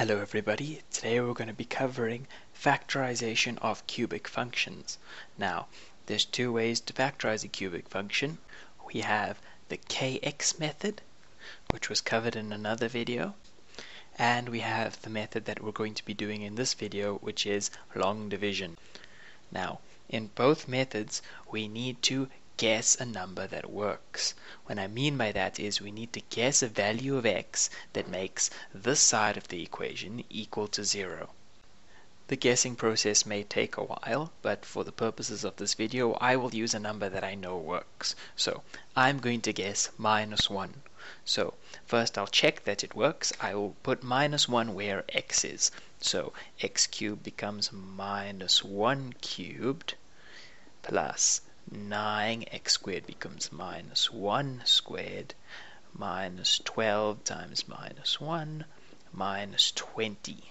Hello everybody, today we're going to be covering factorization of cubic functions. Now, there's two ways to factorize a cubic function. We have the kx method, which was covered in another video, and we have the method that we're going to be doing in this video, which is long division. Now, in both methods, we need to guess a number that works. What I mean by that is we need to guess a value of x that makes this side of the equation equal to 0. The guessing process may take a while, but for the purposes of this video I will use a number that I know works. So I'm going to guess minus 1. So first I'll check that it works. I will put minus 1 where x is. So x cubed becomes minus 1 cubed plus 9x squared becomes minus 1 squared minus 12 times minus 1 minus 20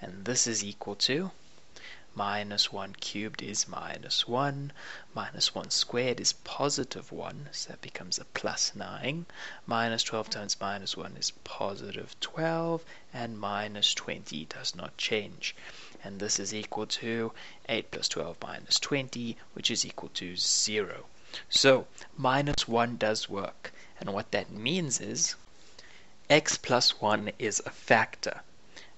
and this is equal to minus 1 cubed is minus 1, minus 1 squared is positive 1, so that becomes a plus 9, minus 12 times minus 1 is positive 12, and minus 20 does not change. And this is equal to 8 plus 12 minus 20, which is equal to 0. So, minus 1 does work, and what that means is x plus 1 is a factor.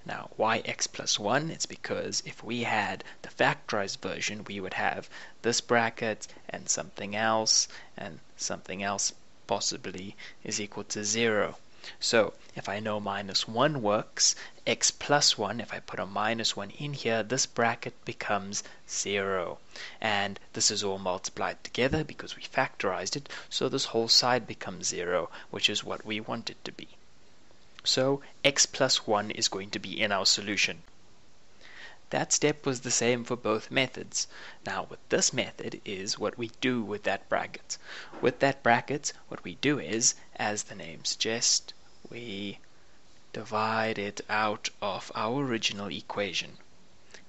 Now, why x plus 1? It's because if we had the factorized version, we would have this bracket and something else, and something else possibly is equal to 0. So, if I know minus 1 works, x plus 1, if I put a minus 1 in here, this bracket becomes 0. And this is all multiplied together because we factorized it, so this whole side becomes 0, which is what we want it to be. So x plus 1 is going to be in our solution. That step was the same for both methods. Now with this method is what we do with that bracket. With that bracket, what we do is, as the name suggests, we divide it out of our original equation.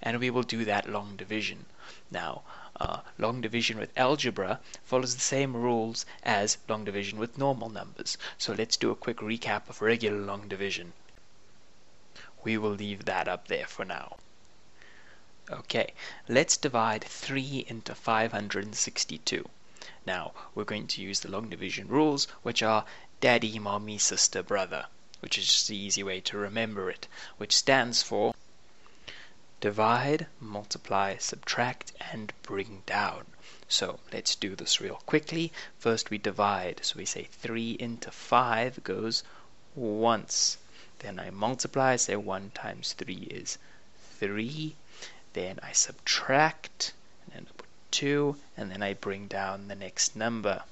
And we will do that long division. Now, uh, long division with algebra follows the same rules as long division with normal numbers. So let's do a quick recap of regular long division. We will leave that up there for now. Okay, let's divide 3 into 562. Now, we're going to use the long division rules, which are daddy, mommy, sister, brother, which is just the easy way to remember it, which stands for divide, multiply, subtract, and bring down. So let's do this real quickly. First we divide, so we say 3 into 5 goes once. Then I multiply, say 1 times 3 is 3. Then I subtract, and then I put 2, and then I bring down the next number.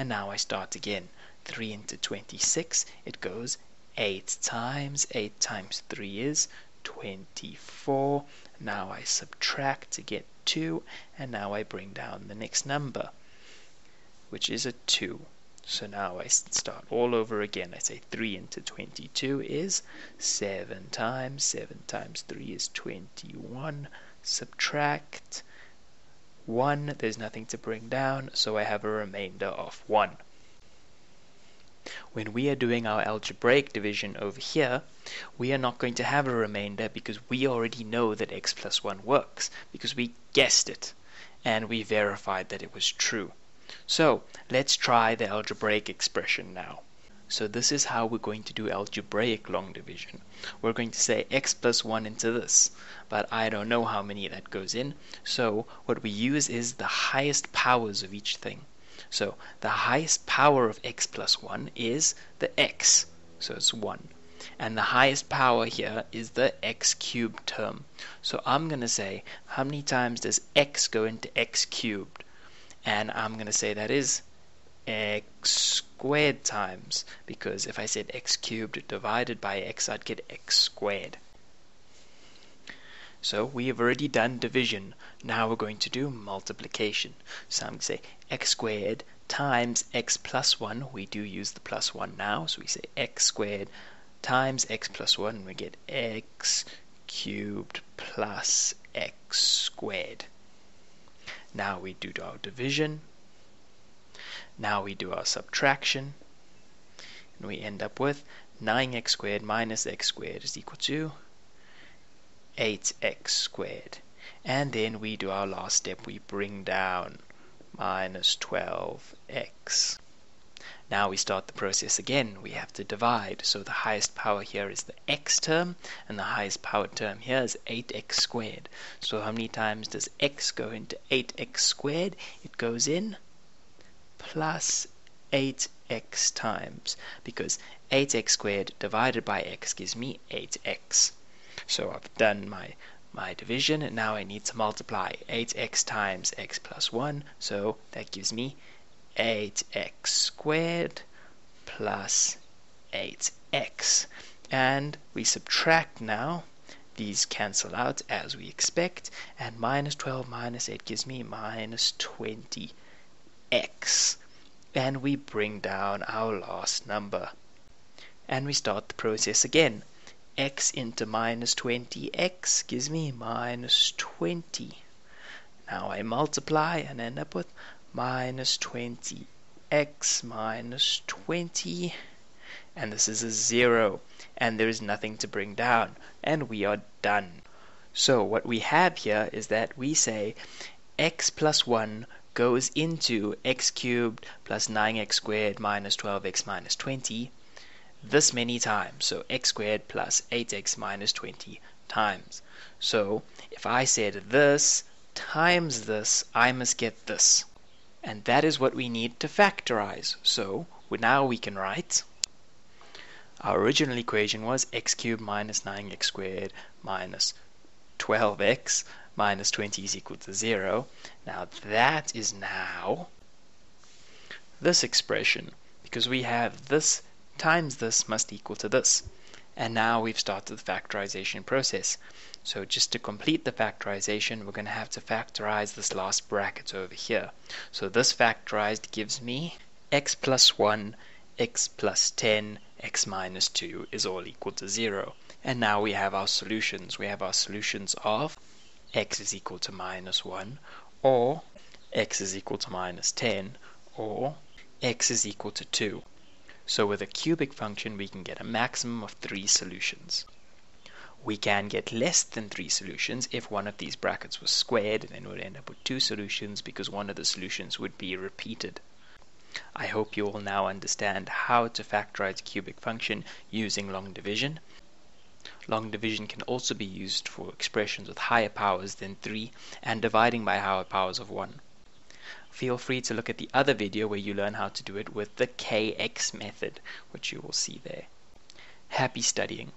And now I start again. 3 into 26, it goes 8 times. 8 times 3 is 24. Now I subtract to get 2, and now I bring down the next number, which is a 2. So now I start all over again. I say 3 into 22 is 7 times. 7 times 3 is 21. Subtract 1. There's nothing to bring down, so I have a remainder of 1. When we are doing our algebraic division over here, we are not going to have a remainder because we already know that x plus 1 works, because we guessed it, and we verified that it was true. So let's try the algebraic expression now. So this is how we're going to do algebraic long division. We're going to say x plus 1 into this, but I don't know how many that goes in, so what we use is the highest powers of each thing. So the highest power of x plus 1 is the x, so it's 1. And the highest power here is the x cubed term. So I'm going to say, how many times does x go into x cubed? And I'm going to say that is x squared times, because if I said x cubed divided by x, I'd get x squared. So we have already done division. Now we're going to do multiplication. So I'm going to say x squared times x plus 1. We do use the plus 1 now. So we say x squared times x plus 1. And we get x cubed plus x squared. Now we do our division. Now we do our subtraction. And we end up with 9x squared minus x squared is equal to 8x squared. And then we do our last step, we bring down minus 12x. Now we start the process again. We have to divide. So the highest power here is the x term, and the highest power term here is 8x squared. So how many times does x go into 8x squared? It goes in plus 8x times, because 8x squared divided by x gives me 8x. So I've done my my division and now I need to multiply 8x times x plus 1 so that gives me 8x squared plus 8x and we subtract now. These cancel out as we expect. And minus 12 minus 8 gives me minus 20x and we bring down our last number and we start the process again x into minus 20x gives me minus 20. Now I multiply and end up with minus 20x minus 20 and this is a 0 and there is nothing to bring down and we are done. So what we have here is that we say x plus 1 goes into x cubed plus 9x squared minus 12x minus 20 this many times. So x squared plus 8x minus 20 times. So if I said this times this, I must get this. And that is what we need to factorize. So now we can write our original equation was x cubed minus 9x squared minus 12x minus 20 is equal to 0. Now that is now this expression because we have this times this must equal to this. And now we've started the factorization process. So just to complete the factorization, we're going to have to factorize this last bracket over here. So this factorized gives me x plus 1, x plus 10, x minus 2 is all equal to 0. And now we have our solutions. We have our solutions of x is equal to minus 1, or x is equal to minus 10, or x is equal to 2. So with a cubic function, we can get a maximum of three solutions. We can get less than three solutions if one of these brackets was squared, and then we'd end up with two solutions because one of the solutions would be repeated. I hope you all now understand how to factorize a cubic function using long division. Long division can also be used for expressions with higher powers than 3 and dividing by higher powers of 1 feel free to look at the other video where you learn how to do it with the KX method, which you will see there. Happy studying!